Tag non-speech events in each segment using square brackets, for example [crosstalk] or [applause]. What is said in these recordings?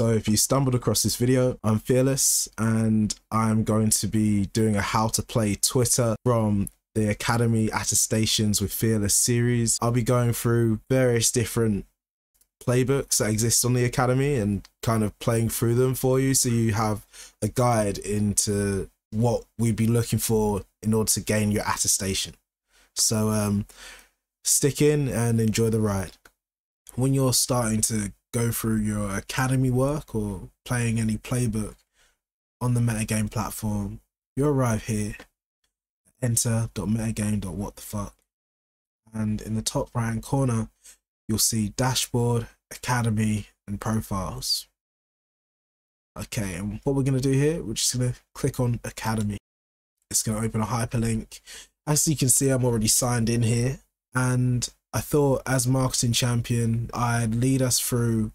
So if you stumbled across this video, I'm Fearless and I'm going to be doing a how to play Twitter from the Academy Attestations with Fearless series. I'll be going through various different playbooks that exist on the Academy and kind of playing through them for you so you have a guide into what we'd be looking for in order to gain your attestation. So um, stick in and enjoy the ride. When you're starting to go through your academy work or playing any playbook on the metagame platform, you arrive here, enter.metagame.what the fuck, and in the top right hand corner, you'll see dashboard, academy, and profiles. Okay, and what we're going to do here, we're just going to click on academy. It's going to open a hyperlink. As you can see, I'm already signed in here, and I thought as marketing champion, I'd lead us through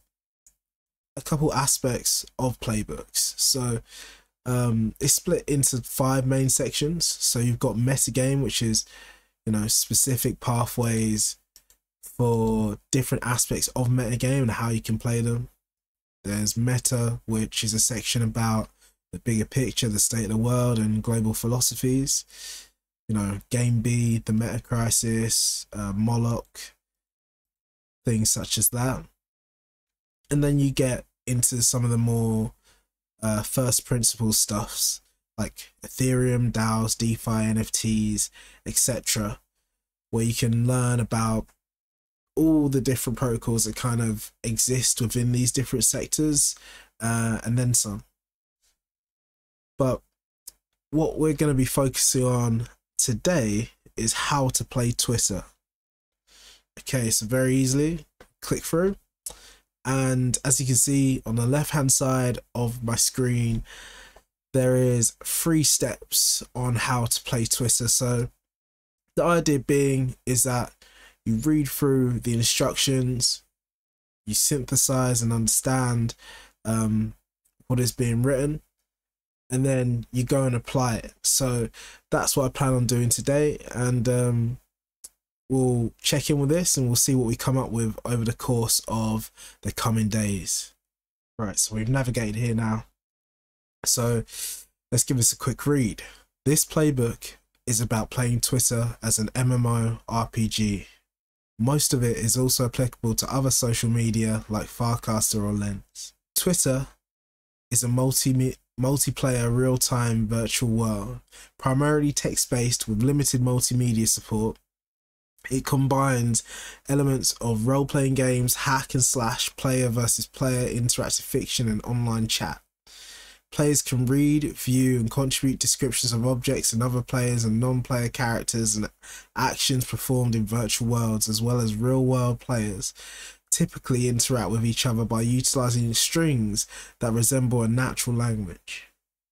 a couple aspects of playbooks. So um, it's split into five main sections. So you've got metagame, which is, you know, specific pathways for different aspects of metagame and how you can play them. There's meta, which is a section about the bigger picture, the state of the world, and global philosophies you know, Game B, the Meta Crisis, uh, Moloch, things such as that. And then you get into some of the more uh, first principles stuffs like Ethereum, DAOs, DeFi, NFTs, etc., where you can learn about all the different protocols that kind of exist within these different sectors uh, and then some. But what we're going to be focusing on today is how to play Twitter. Okay, so very easily click through. And as you can see on the left hand side of my screen, there is three steps on how to play Twitter. So the idea being is that you read through the instructions, you synthesize and understand um, what is being written, and then you go and apply it. So that's what I plan on doing today. And um, we'll check in with this and we'll see what we come up with over the course of the coming days. Right, so we've navigated here now. So let's give this a quick read. This playbook is about playing Twitter as an MMO RPG. Most of it is also applicable to other social media like Farcaster or Lens. Twitter is a multi multiplayer real-time virtual world, primarily text-based with limited multimedia support. It combines elements of role-playing games, hack and slash, player versus player, interactive fiction, and online chat. Players can read, view, and contribute descriptions of objects and other players and non-player characters and actions performed in virtual worlds, as well as real-world players typically interact with each other by utilizing strings that resemble a natural language.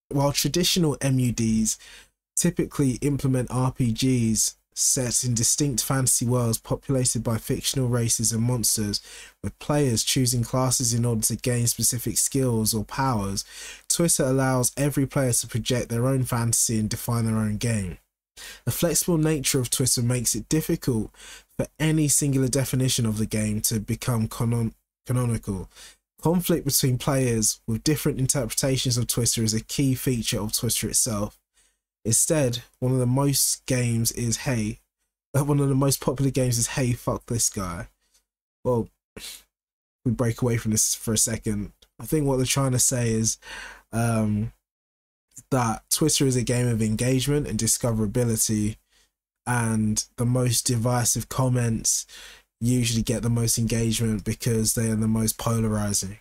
While traditional MUDs typically implement RPGs set in distinct fantasy worlds populated by fictional races and monsters, with players choosing classes in order to gain specific skills or powers, Twitter allows every player to project their own fantasy and define their own game. The flexible nature of Twitter makes it difficult for any singular definition of the game to become canon canonical. Conflict between players with different interpretations of Twitter is a key feature of Twitter itself. Instead, one of the most games is hey, [laughs] one of the most popular games is hey, fuck this guy. Well, we break away from this for a second. I think what they're trying to say is um, that Twitter is a game of engagement and discoverability, and the most divisive comments usually get the most engagement because they are the most polarizing.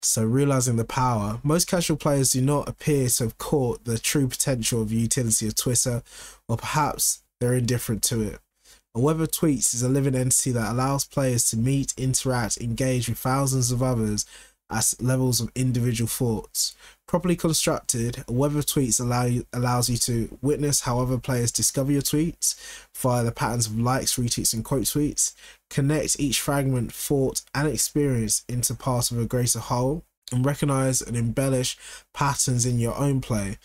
So, realizing the power, most casual players do not appear to have caught the true potential of utility of Twitter, or perhaps they're indifferent to it. A web of tweets is a living entity that allows players to meet, interact, engage with thousands of others at levels of individual thoughts. Properly constructed, a web of tweets allow you, allows you to witness how other players discover your tweets via the patterns of likes, retweets, and quote tweets, connect each fragment, thought, and experience into part of a greater whole, and recognize and embellish patterns in your own play.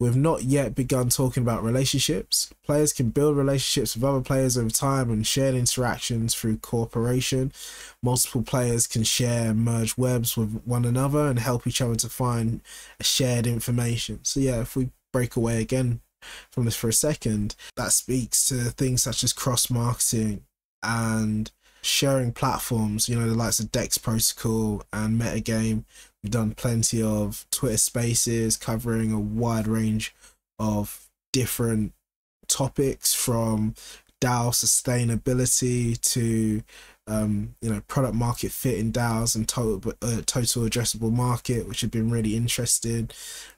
We've not yet begun talking about relationships. Players can build relationships with other players over time and shared interactions through cooperation. Multiple players can share and merge webs with one another and help each other to find shared information. So, yeah, if we break away again from this for a second, that speaks to things such as cross marketing and sharing platforms, you know, the likes of Dex Protocol and Metagame We've done plenty of Twitter spaces covering a wide range of different topics from DAO sustainability to um, you know product market fit in DAOs and total uh, total addressable market, which have been really interesting.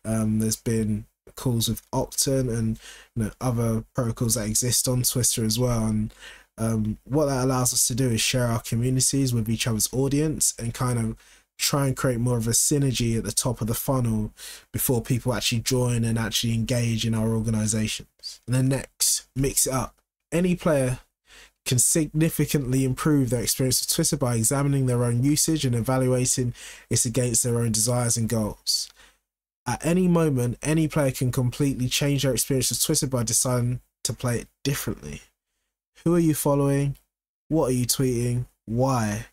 Um, there's been calls with Octon and you know other protocols that exist on Twitter as well. And um, what that allows us to do is share our communities with each other's audience and kind of try and create more of a synergy at the top of the funnel before people actually join and actually engage in our organizations. And then next, mix it up. Any player can significantly improve their experience of Twitter by examining their own usage and evaluating it against their own desires and goals. At any moment, any player can completely change their experience of Twitter by deciding to play it differently. Who are you following? What are you tweeting? Why?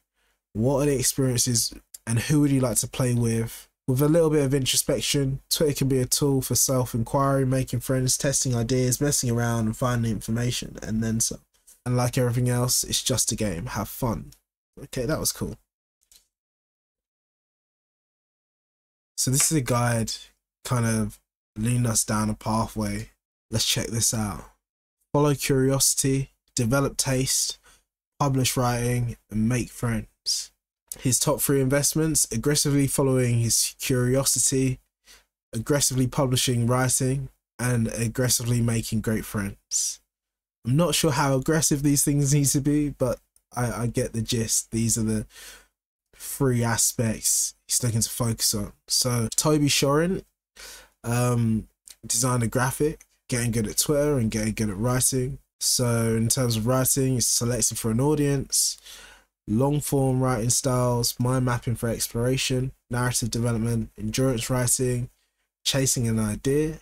What are the experiences and who would you like to play with? With a little bit of introspection, Twitter can be a tool for self inquiry, making friends, testing ideas, messing around, and finding information, and then some. And like everything else, it's just a game. Have fun. Okay, that was cool. So, this is a guide kind of leading us down a pathway. Let's check this out. Follow curiosity, develop taste, publish writing, and make friends his top three investments aggressively following his curiosity, aggressively publishing writing, and aggressively making great friends. I'm not sure how aggressive these things need to be, but I, I get the gist. These are the three aspects he's looking to focus on. So Toby Shorin, um, a graphic, getting good at Twitter and getting good at writing. So in terms of writing, it's selecting for an audience, long form writing styles, mind mapping for exploration, narrative development, endurance writing, chasing an idea.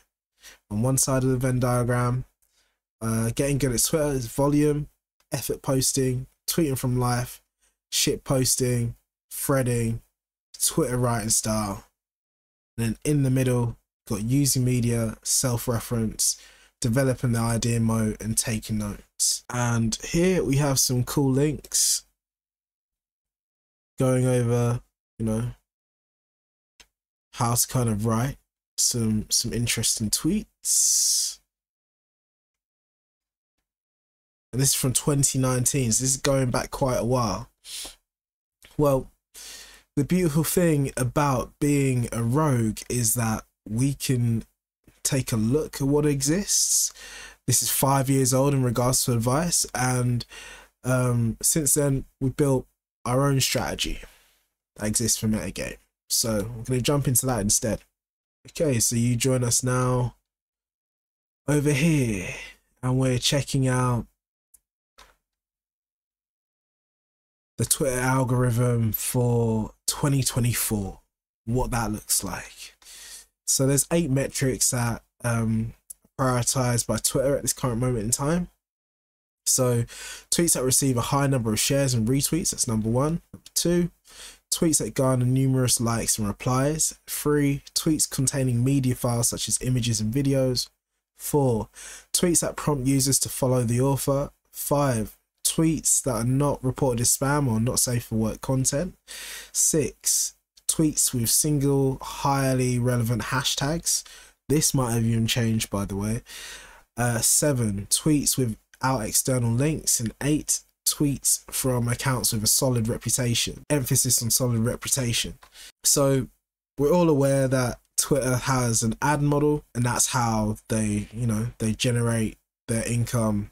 On one side of the Venn diagram, uh, getting good at Twitter is volume, effort posting, tweeting from life, shit posting, threading, Twitter writing style. And then in the middle, got using media, self reference, developing the idea mode, and taking notes. And here we have some cool links going over, you know, how to kind of write some some interesting tweets. And this is from 2019, so this is going back quite a while. Well, the beautiful thing about being a rogue is that we can take a look at what exists. This is five years old in regards to advice, and um, since then we built our own strategy that exists for metagame. So we're going to jump into that instead. Okay, so you join us now over here and we're checking out the Twitter algorithm for 2024, what that looks like. So there's eight metrics that um, prioritized by Twitter at this current moment in time. So tweets that receive a high number of shares and retweets, that's number one. Number two, tweets that garner numerous likes and replies. Three, tweets containing media files such as images and videos. Four, tweets that prompt users to follow the author. Five, tweets that are not reported as spam or not safe for work content. Six, tweets with single highly relevant hashtags. This might have even changed, by the way. Uh, seven, tweets with out external links, and eight tweets from accounts with a solid reputation. Emphasis on solid reputation. So we're all aware that Twitter has an ad model, and that's how they, you know, they generate their income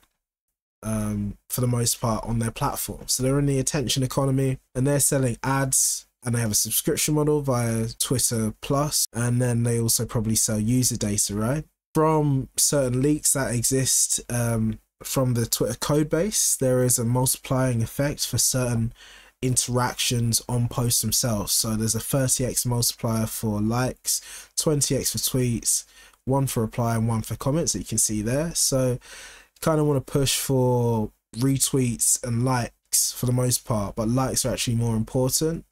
um, for the most part on their platform. So they're in the attention economy and they're selling ads and they have a subscription model via Twitter Plus, and then they also probably sell user data, right? From certain leaks that exist, um, from the Twitter code base, there is a multiplying effect for certain interactions on posts themselves. So there's a 30x multiplier for likes, 20x for tweets, one for reply and one for comments that you can see there. So kind of want to push for retweets and likes for the most part, but likes are actually more important.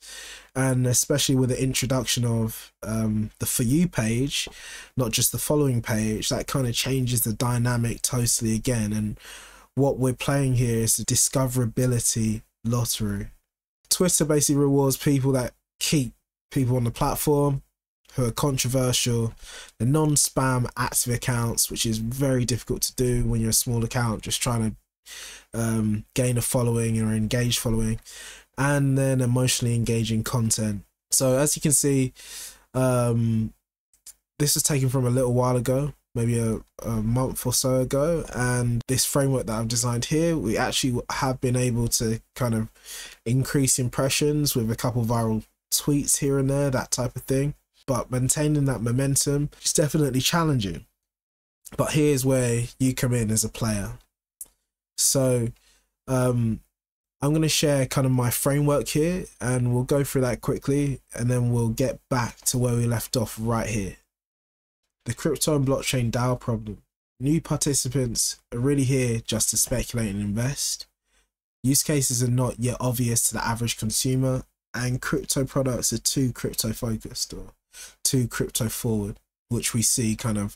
And especially with the introduction of um, the For You page, not just the following page, that kind of changes the dynamic totally again. And what we're playing here is the discoverability lottery. Twitter basically rewards people that keep people on the platform who are controversial, the non-spam active accounts, which is very difficult to do when you're a small account just trying to um, gain a following or engage following, and then emotionally engaging content. So as you can see, um, this is taken from a little while ago, maybe a, a month or so ago, and this framework that I've designed here, we actually have been able to kind of increase impressions with a couple viral tweets here and there, that type of thing but maintaining that momentum is definitely challenging. But here's where you come in as a player. So, um, I'm going to share kind of my framework here and we'll go through that quickly and then we'll get back to where we left off right here. The crypto and blockchain DAO problem. New participants are really here just to speculate and invest. Use cases are not yet obvious to the average consumer and crypto products are too crypto focused or too crypto forward, which we see kind of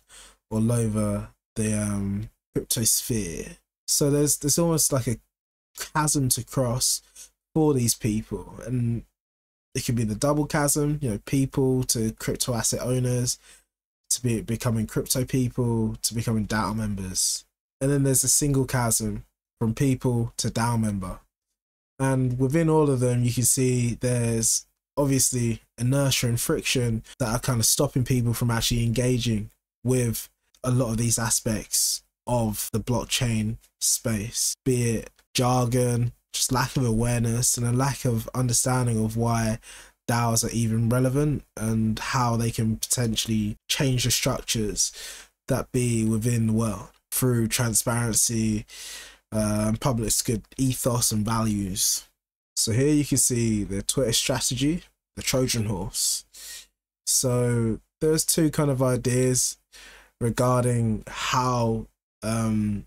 all over the um, crypto sphere. So there's there's almost like a chasm to cross for these people, and it could be the double chasm, you know, people to crypto asset owners, to be becoming crypto people, to becoming DAO members, and then there's a single chasm from people to DAO member, and within all of them, you can see there's obviously inertia and friction that are kind of stopping people from actually engaging with a lot of these aspects of the blockchain space, be it jargon, just lack of awareness, and a lack of understanding of why DAOs are even relevant and how they can potentially change the structures that be within the world through transparency, uh, public good ethos, and values. So here you can see the Twitter strategy, the Trojan horse. So there's two kind of ideas regarding how um,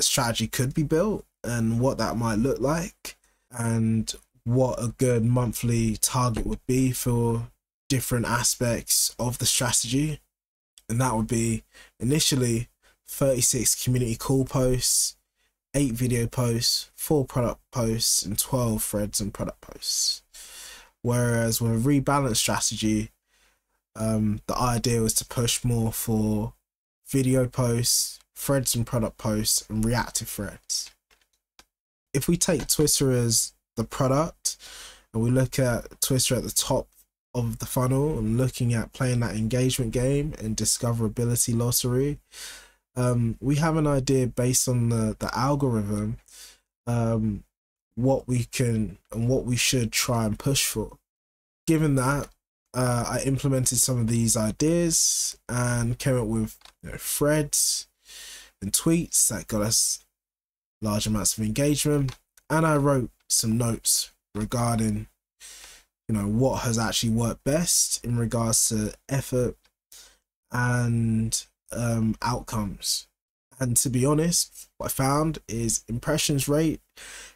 strategy could be built and what that might look like and what a good monthly target would be for different aspects of the strategy. And that would be initially 36 community call posts, eight video posts, four product posts, and 12 threads and product posts. Whereas with a rebalance strategy, um, the idea was to push more for video posts, threads and product posts, and reactive threads. If we take Twitter as the product and we look at Twitter at the top of the funnel and looking at playing that engagement game and discoverability lottery, um, we have an idea based on the, the algorithm um, what we can and what we should try and push for. Given that, uh, I implemented some of these ideas and came up with you know, threads and tweets that got us large amounts of engagement. And I wrote some notes regarding, you know, what has actually worked best in regards to effort and um, outcomes. And to be honest, what I found is impressions rate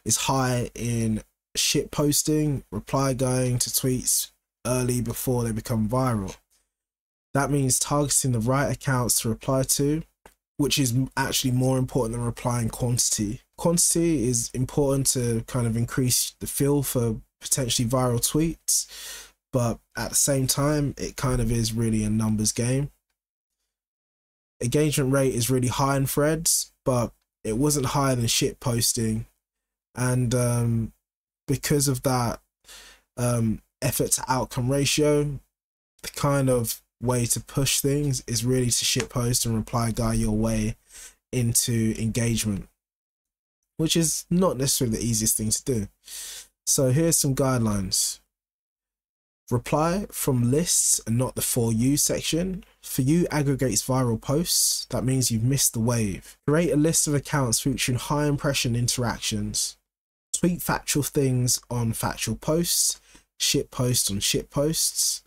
is high in shit posting, reply going to tweets early before they become viral. That means targeting the right accounts to reply to, which is actually more important than replying quantity. Quantity is important to kind of increase the feel for potentially viral tweets, but at the same time, it kind of is really a numbers game engagement rate is really high in threads, but it wasn't higher than shit posting. And um, because of that um, effort to outcome ratio, the kind of way to push things is really to shit post and reply guy your way into engagement, which is not necessarily the easiest thing to do. So here's some guidelines. Reply from lists and not the for you section. For you aggregates viral posts. That means you've missed the wave. Create a list of accounts featuring high impression interactions. Tweet factual things on factual posts. Shit posts on shit posts.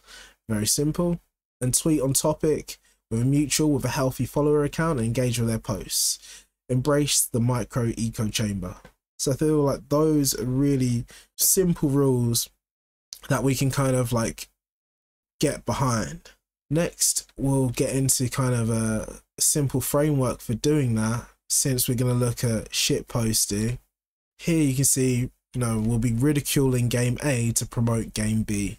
Very simple. And tweet on topic with a mutual with a healthy follower account and engage with their posts. Embrace the micro echo chamber. So I feel like those are really simple rules that we can kind of like get behind. Next, we'll get into kind of a simple framework for doing that since we're going to look at shit posting. Here you can see, you know, we'll be ridiculing game A to promote game B.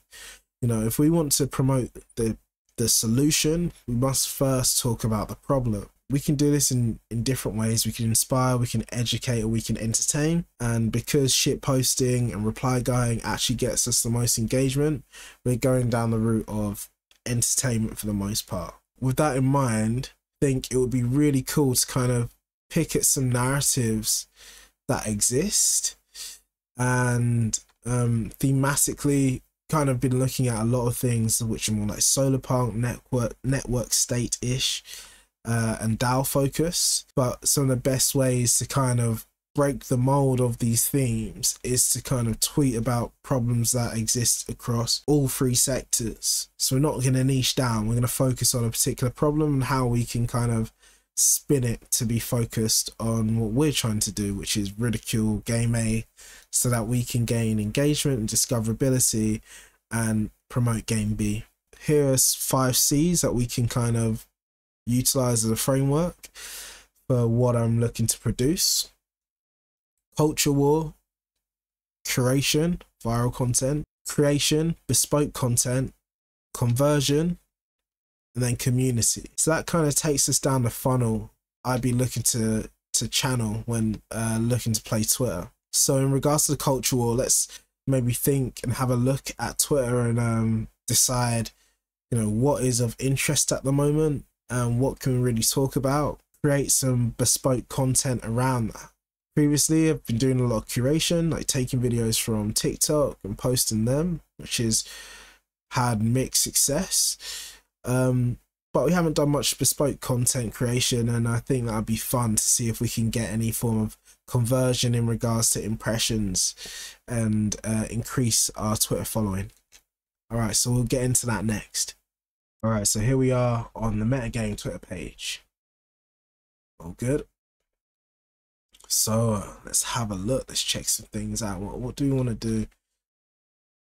You know, if we want to promote the the solution, we must first talk about the problem. We can do this in, in different ways. We can inspire, we can educate, or we can entertain. And because shit posting and reply going actually gets us the most engagement, we're going down the route of entertainment for the most part. With that in mind, I think it would be really cool to kind of pick at some narratives that exist and um, thematically kind of been looking at a lot of things which are more like solar punk network network state ish uh, and DAO focus. But some of the best ways to kind of break the mold of these themes is to kind of tweet about problems that exist across all three sectors. So we're not going to niche down we're going to focus on a particular problem and how we can kind of spin it to be focused on what we're trying to do, which is ridicule game A, so that we can gain engagement and discoverability and promote game B. Here's five C's that we can kind of utilize as a framework for what I'm looking to produce culture war, curation, viral content, creation, bespoke content, conversion, and then community. So that kind of takes us down the funnel I'd be looking to to channel when uh, looking to play Twitter. So in regards to the culture war, let's maybe think and have a look at Twitter and um, decide, you know, what is of interest at the moment and what can we really talk about. Create some bespoke content around that. Previously, I've been doing a lot of curation, like taking videos from TikTok and posting them, which has had mixed success. Um, but we haven't done much bespoke content creation, and I think that'd be fun to see if we can get any form of conversion in regards to impressions and uh, increase our Twitter following. All right, so we'll get into that next. All right, so here we are on the Metagame Twitter page. All good. So let's have a look. Let's check some things out. What, what do we want to do?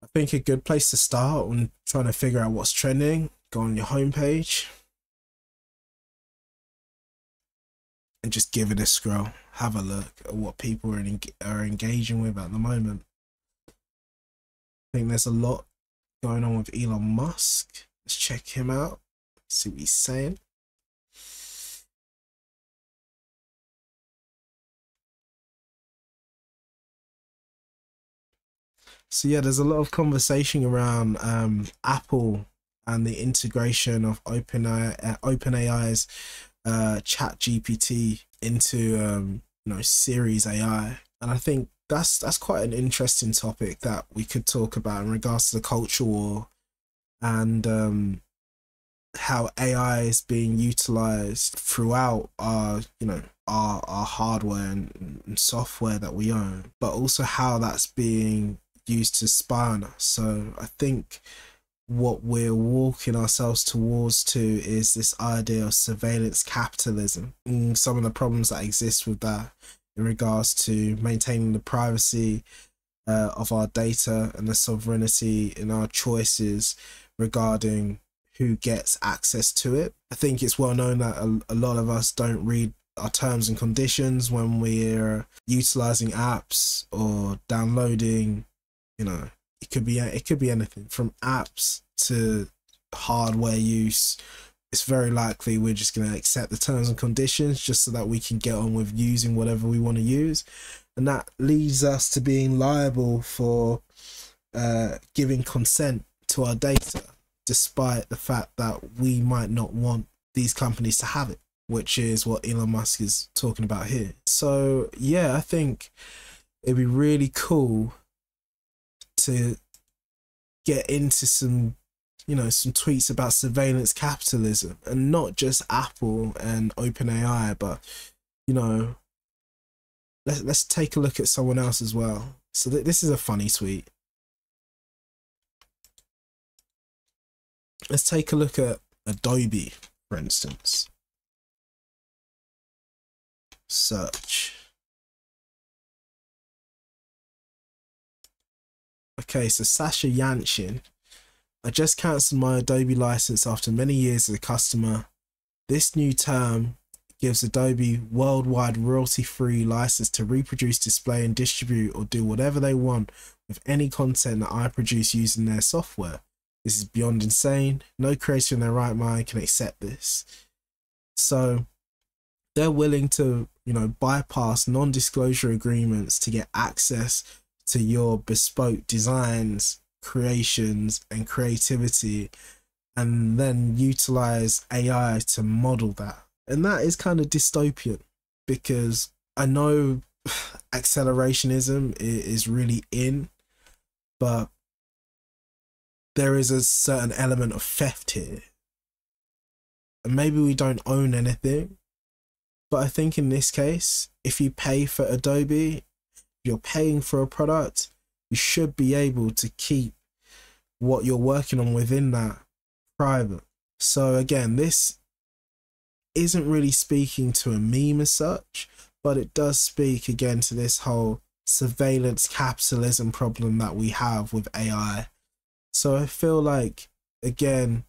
I think a good place to start when trying to figure out what's trending go on your homepage and just give it a scroll. Have a look at what people are, are engaging with at the moment. I think there's a lot going on with Elon Musk. Let's check him out, see what he's saying. So yeah, there's a lot of conversation around um, Apple and the integration of OpenAI, uh, OpenAI's uh, Chat GPT into um, you know Siri's AI, and I think that's that's quite an interesting topic that we could talk about in regards to the culture war and um, how AI is being utilized throughout our you know our our hardware and, and software that we own, but also how that's being used to spy on us. So I think what we're walking ourselves towards to is this idea of surveillance capitalism and some of the problems that exist with that in regards to maintaining the privacy uh, of our data and the sovereignty in our choices regarding who gets access to it. I think it's well known that a, a lot of us don't read our terms and conditions when we're utilizing apps or downloading, you know, it could be it could be anything from apps to hardware use it's very likely we're just going to accept the terms and conditions just so that we can get on with using whatever we want to use. And that leads us to being liable for uh, giving consent to our data despite the fact that we might not want these companies to have it which is what Elon Musk is talking about here. So yeah I think it'd be really cool to get into some you know some tweets about surveillance capitalism and not just apple and openai but you know let's, let's take a look at someone else as well so th- this is a funny tweet let's take a look at adobe for instance. Search. Okay, so Sasha Yanshin. I just cancelled my Adobe license after many years as a customer. This new term gives Adobe worldwide royalty free license to reproduce, display, and distribute or do whatever they want with any content that I produce using their software. This is beyond insane. No creator in their right mind can accept this. So they're willing to, you know, bypass non disclosure agreements to get access to your bespoke designs, creations, and creativity, and then utilize AI to model that. And that is kind of dystopian because I know [sighs] accelerationism is really in, but there is a certain element of theft here. And maybe we don't own anything, but I think in this case, if you pay for Adobe you're paying for a product, you should be able to keep what you're working on within that private. So again, this isn't really speaking to a meme as such, but it does speak again to this whole surveillance capitalism problem that we have with AI. So I feel like again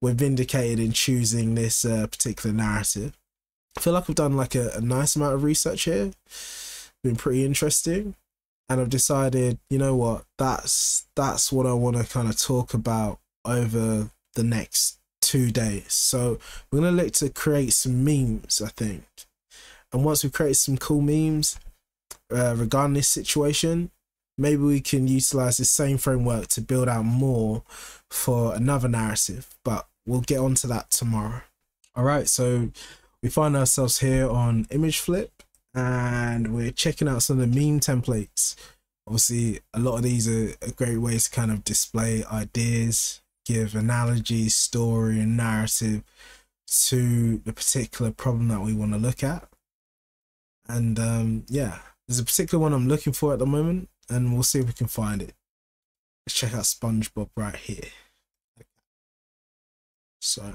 we're vindicated in choosing this uh, particular narrative. I feel like I've done like a, a nice amount of research here been pretty interesting and I've decided, you know what, that's that's what I want to kind of talk about over the next two days. So we're gonna look to create some memes, I think. And once we create some cool memes uh, regarding this situation, maybe we can utilize the same framework to build out more for another narrative. But we'll get onto that tomorrow. All right, so we find ourselves here on Imgflip and we're checking out some of the meme templates. Obviously, a lot of these are, great ways to kind of display ideas, give analogies, story, and narrative to the particular problem that we want to look at. And um, yeah, there's a particular one I'm looking for at the moment, and we'll see if we can find it. Let's check out SpongeBob right here. So.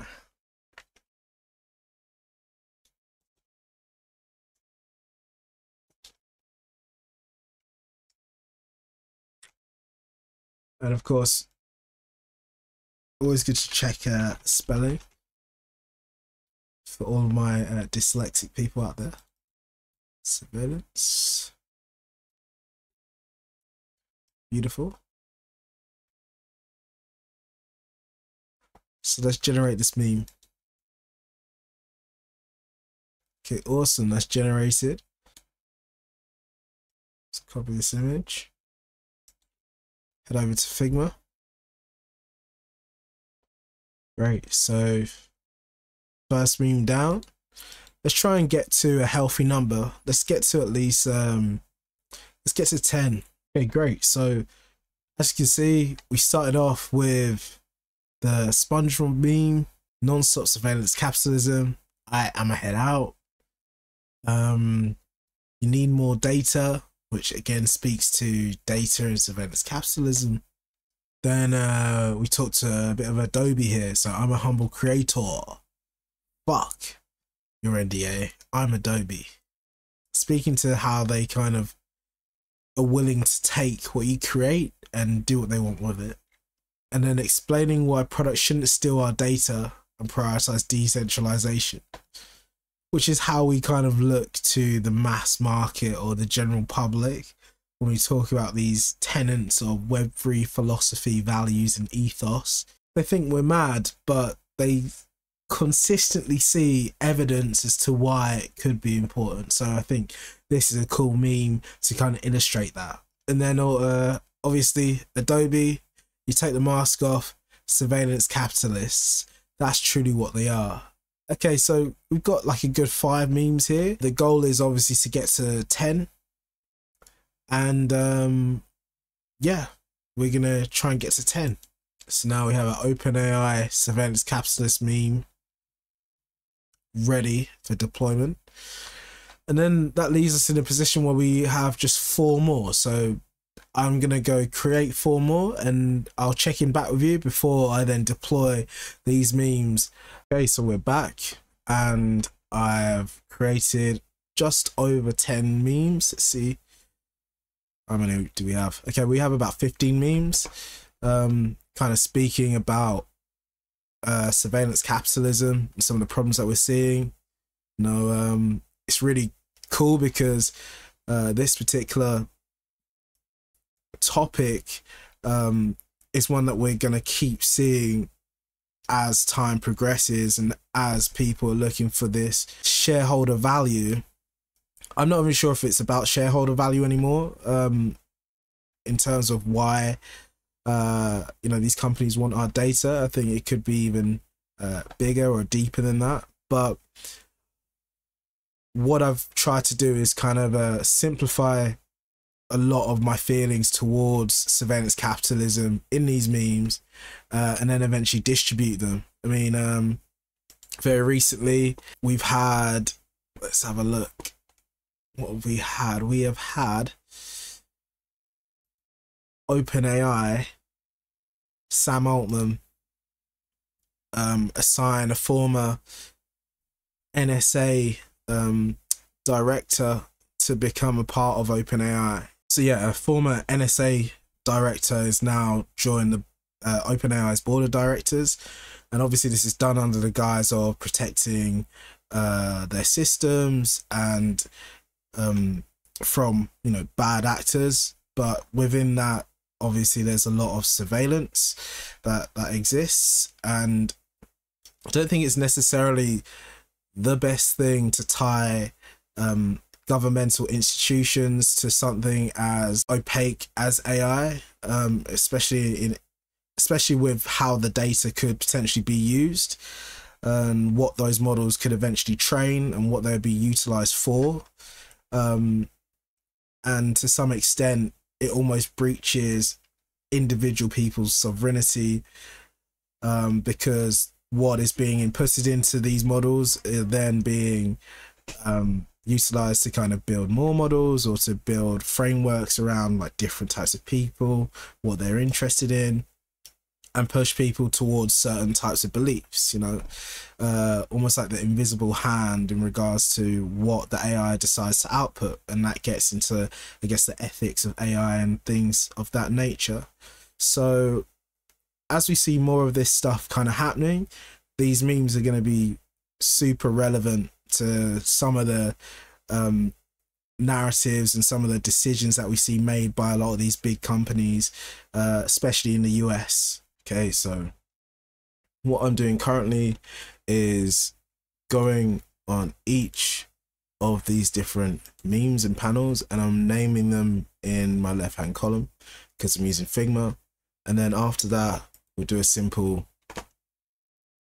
And of course, always good to check uh, spelling for all my uh, dyslexic people out there. Surveillance. Beautiful. So let's generate this meme. Okay, awesome. That's generated. Let's copy this image head over to Figma. Great, so first meme down. Let's try and get to a healthy number. Let's get to at least, um, let's get to 10. Okay, great. So as you can see, we started off with the SpongeBob meme, non-stop surveillance capitalism. I am a head out. Um, you need more data which again speaks to data and surveillance capitalism. Then uh, we talked to a bit of Adobe here. So I'm a humble creator. Fuck your NDA. I'm Adobe. Speaking to how they kind of are willing to take what you create and do what they want with it. And then explaining why products shouldn't steal our data and prioritize decentralization which is how we kind of look to the mass market or the general public when we talk about these tenets of Web3 philosophy, values, and ethos. They think we're mad, but they consistently see evidence as to why it could be important. So I think this is a cool meme to kind of illustrate that. And then uh, obviously Adobe, you take the mask off, surveillance capitalists. That's truly what they are. Okay, so we've got like a good five memes here. The goal is obviously to get to 10. And um, yeah, we're going to try and get to 10. So now we have an OpenAI surveillance capitalist meme ready for deployment. And then that leaves us in a position where we have just four more. So I'm gonna go create four more and I'll check in back with you before I then deploy these memes. Okay, so we're back and I've created just over 10 memes. Let's see. How many do we have? Okay, we have about 15 memes. Um, kind of speaking about uh, surveillance capitalism and some of the problems that we're seeing. You know, um, it's really cool because uh, this particular topic um, is one that we're going to keep seeing as time progresses and as people are looking for this shareholder value. I'm not even sure if it's about shareholder value anymore um, in terms of why uh, you know these companies want our data. I think it could be even uh, bigger or deeper than that. But what I've tried to do is kind of uh, simplify a lot of my feelings towards surveillance capitalism in these memes uh, and then eventually distribute them. I mean, um, very recently we've had, let's have a look. What have we had? We have had OpenAI, Sam Altman, um, assign a former NSA um, director to become a part of OpenAI. So yeah, a former NSA director is now joined the uh, OpenAI's board of directors, and obviously this is done under the guise of protecting uh, their systems and um, from you know bad actors. But within that, obviously, there's a lot of surveillance that that exists, and I don't think it's necessarily the best thing to tie um, governmental institutions to something as opaque as AI, um, especially in especially with how the data could potentially be used and what those models could eventually train and what they'd be utilized for. Um, and to some extent, it almost breaches individual people's sovereignty um, because what is being inputted into these models is then being um, utilized to kind of build more models or to build frameworks around like different types of people, what they're interested in, and push people towards certain types of beliefs, you know, uh, almost like the invisible hand in regards to what the AI decides to output. And that gets into, I guess, the ethics of AI and things of that nature. So, as we see more of this stuff kind of happening, these memes are going to be super relevant to some of the um, narratives and some of the decisions that we see made by a lot of these big companies, uh, especially in the US. Okay, so what I'm doing currently is going on each of these different memes and panels and I'm naming them in my left hand column because I'm using Figma. And then after that, we'll do a simple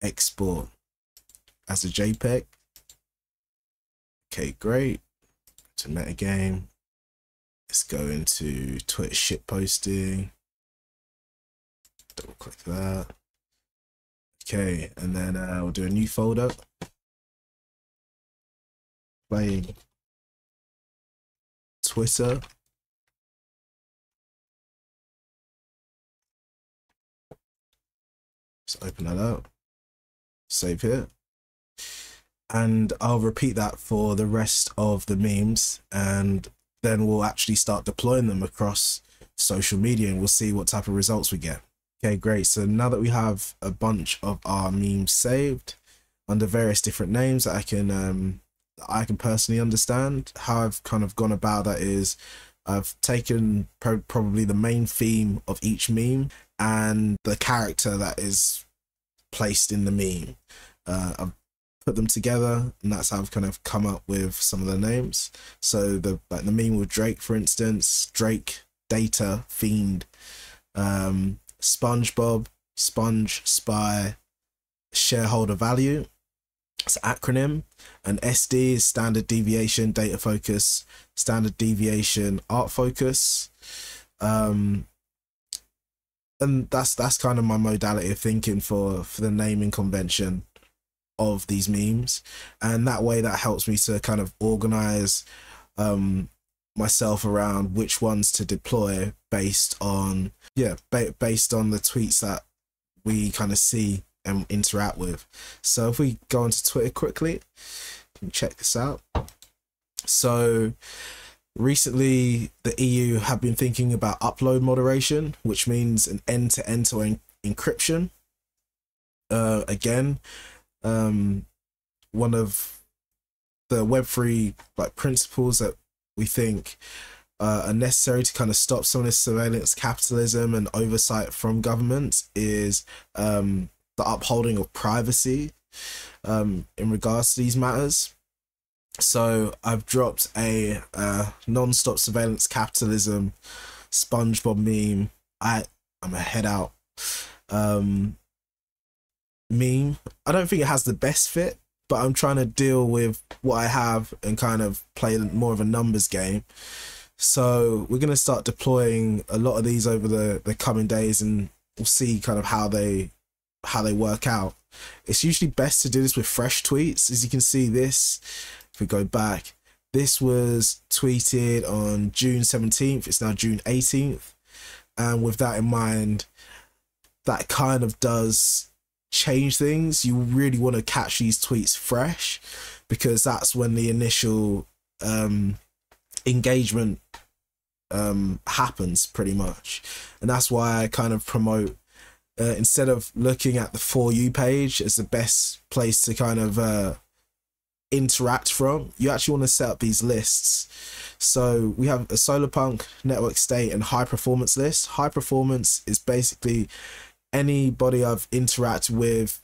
export as a JPEG. Okay, great. To metagame. Let's go into Twitter shit posting. Double click that. Okay, and then uh, we'll do a new folder. Playing Twitter. Let's open that up. Save here and I'll repeat that for the rest of the memes and then we'll actually start deploying them across social media and we'll see what type of results we get. Okay, great. So now that we have a bunch of our memes saved under various different names that I can um I can personally understand, how I've kind of gone about that is I've taken pro probably the main theme of each meme and the character that is placed in the meme. Uh, I've put them together and that's how I've kind of come up with some of the names. So the like the meme with Drake, for instance, Drake, Data, Fiend, um, SpongeBob, Sponge, Spy, Shareholder Value. It's acronym, and SD is standard deviation, data focus, standard deviation, art focus. Um, and that's that's kind of my modality of thinking for for the naming convention of these memes and that way that helps me to kind of organize um myself around which ones to deploy based on yeah ba- based on the tweets that we kind of see and interact with. So if we go onto twitter quickly check this out? So recently the eu have been thinking about upload moderation which means an end-to-end to encryption. Uh again um one of the web3 like principles that we think uh, are necessary to kind of stop some of this surveillance capitalism and oversight from government is um, the upholding of privacy um, in regards to these matters. So I've dropped a uh, non-stop surveillance capitalism SpongeBob meme. I I'm a head out um, meme. I don't think it has the best fit, but I'm trying to deal with what I have and kind of play more of a numbers game. So we're gonna start deploying a lot of these over the the coming days, and we'll see kind of how they how they work out. It's usually best to do this with fresh tweets. As you can see, this if we go back, this was tweeted on June 17th. It's now June 18th, and with that in mind, that kind of does change things, you really want to catch these tweets fresh because that's when the initial um, engagement um, happens pretty much. And that's why I kind of promote uh, instead of looking at the For You page as the best place to kind of uh, interact from, you actually want to set up these lists. So we have a Solarpunk, Network State, and High Performance list. High Performance is basically anybody I've interacted with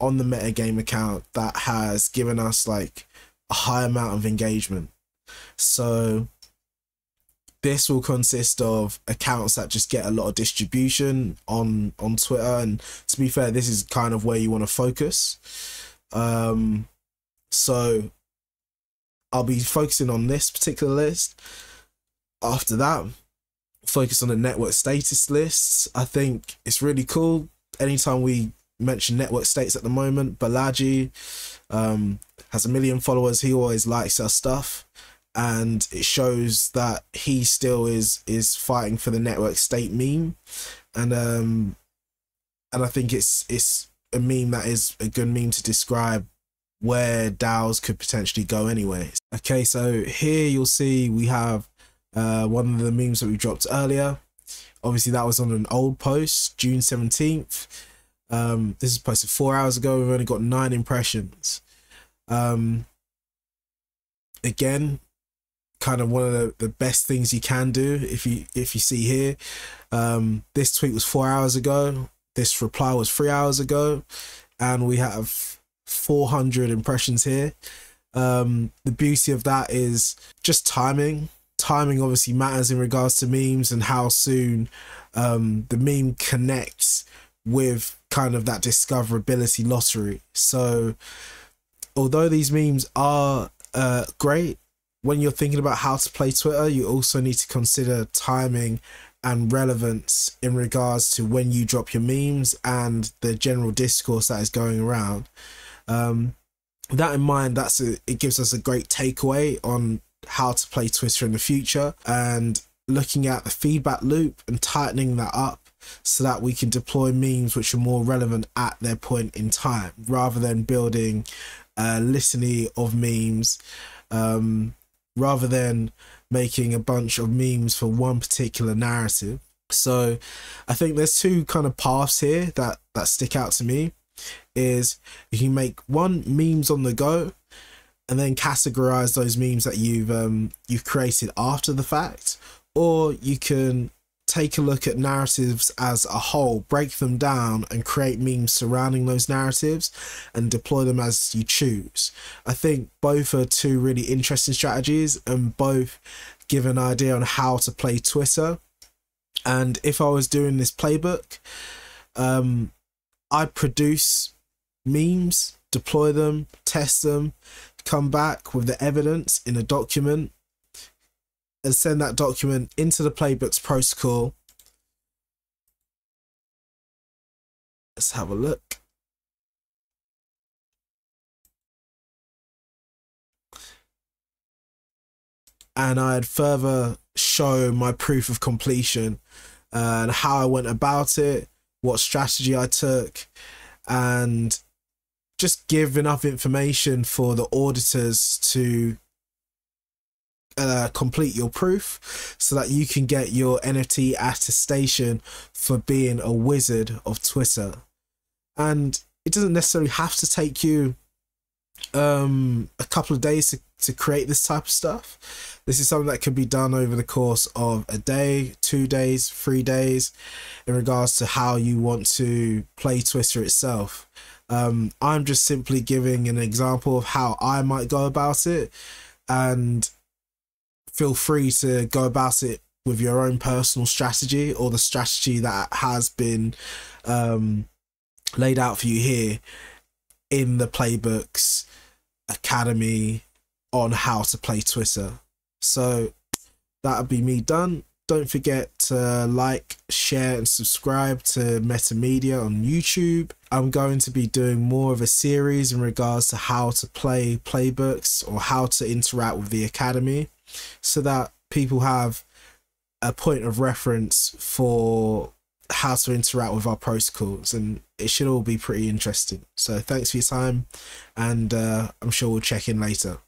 on the metagame account that has given us like a high amount of engagement. So this will consist of accounts that just get a lot of distribution on on Twitter and to be fair this is kind of where you want to focus. Um so I'll be focusing on this particular list. After that, focus on the network status lists. I think it's really cool. Anytime we mention network states at the moment, Balaji um, has a million followers. He always likes our stuff, and it shows that he still is is fighting for the network state meme, and um, and I think it's it's a meme that is a good meme to describe where DAOs could potentially go anyways. Okay, so here you'll see we have uh, one of the memes that we dropped earlier. Obviously, that was on an old post, June 17th. Um, this is posted four hours ago. We've only got nine impressions. Um, again, kind of one of the, the best things you can do if you if you see here. Um, this tweet was four hours ago. This reply was three hours ago, and we have 400 impressions here. Um, the beauty of that is just timing timing obviously matters in regards to memes and how soon um, the meme connects with kind of that discoverability lottery. So, although these memes are uh, great, when you're thinking about how to play Twitter, you also need to consider timing and relevance in regards to when you drop your memes and the general discourse that is going around. Um, that in mind, that's a, it gives us a great takeaway on how to play Twitter in the future and looking at the feedback loop and tightening that up so that we can deploy memes which are more relevant at their point in time rather than building a litany of memes um, rather than making a bunch of memes for one particular narrative. So i think there's two kind of paths here that that stick out to me is you can make one memes on the go and then categorize those memes that you've um, you've created after the fact, or you can take a look at narratives as a whole, break them down, and create memes surrounding those narratives and deploy them as you choose. I think both are two really interesting strategies and both give an idea on how to play Twitter. And if I was doing this playbook, um, I'd produce memes, deploy them, test them, come back with the evidence in a document and send that document into the playbooks protocol. Let's have a look. and I'd further show my proof of completion uh, and how I went about it, what strategy I took, and just give enough information for the auditors to uh, complete your proof so that you can get your NFT attestation for being a wizard of Twitter. And it doesn't necessarily have to take you um, a couple of days to, to create this type of stuff. This is something that can be done over the course of a day, two days, three days, in regards to how you want to play Twitter itself. Um, I'm just simply giving an example of how I might go about it, and feel free to go about it with your own personal strategy or the strategy that has been um, laid out for you here in the playbooks academy on how to play Twitter. So that'll be me done. Don't forget to like, share, and subscribe to Meta Media on YouTube. I'm going to be doing more of a series in regards to how to play playbooks or how to interact with the Academy so that people have a point of reference for how to interact with our protocols and it should all be pretty interesting so thanks for your time and uh, i'm sure we'll check in later